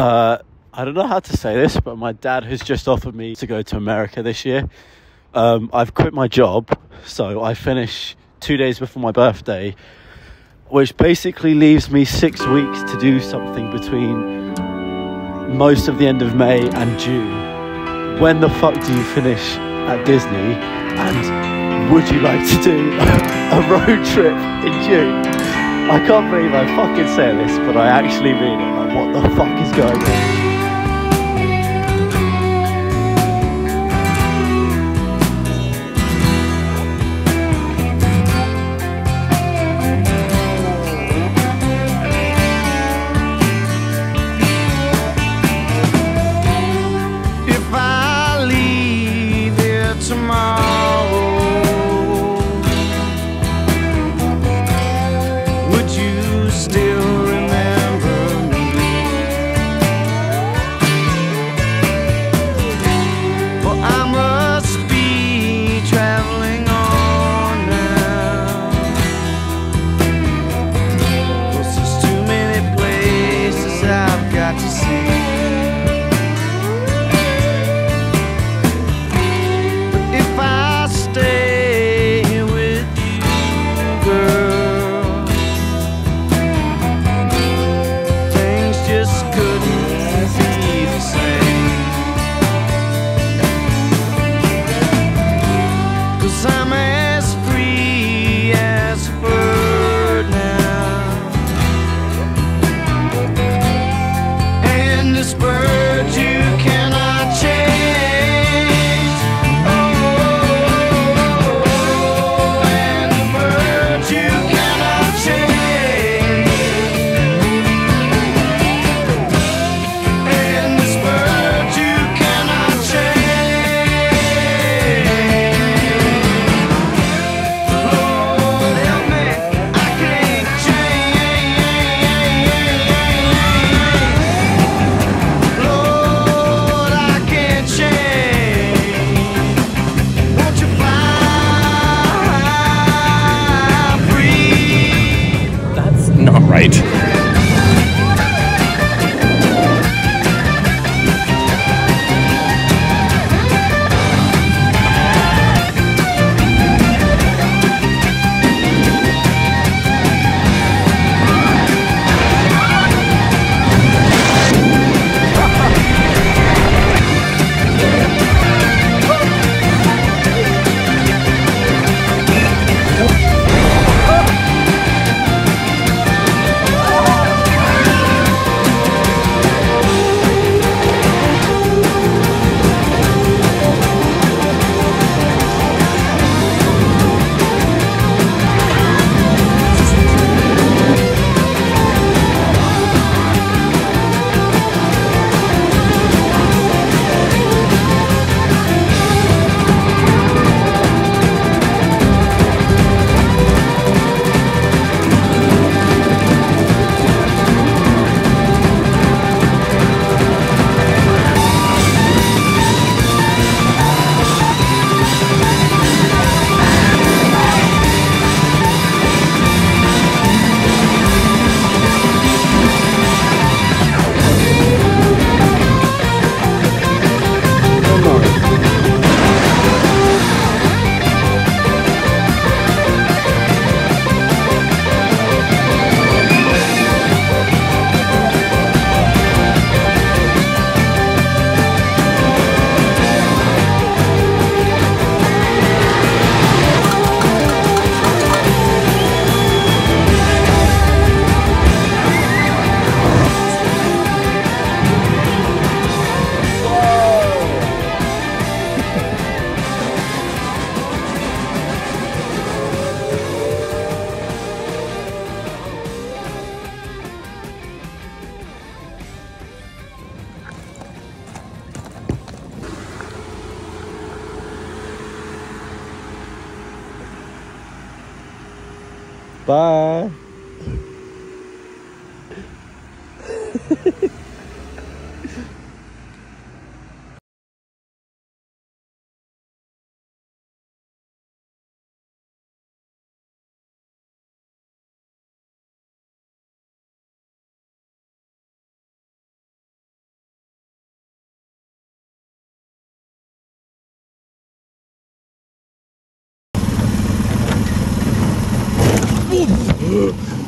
Uh, I don't know how to say this, but my dad has just offered me to go to America this year. Um, I've quit my job, so I finish two days before my birthday, which basically leaves me six weeks to do something between most of the end of May and June. When the fuck do you finish at Disney? And would you like to do a road trip in June? I can't believe I fucking say this, but I actually mean it. Like, what the fuck is going on? Cause I'm Bye. uh,